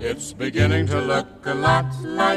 It's beginning to look a lot like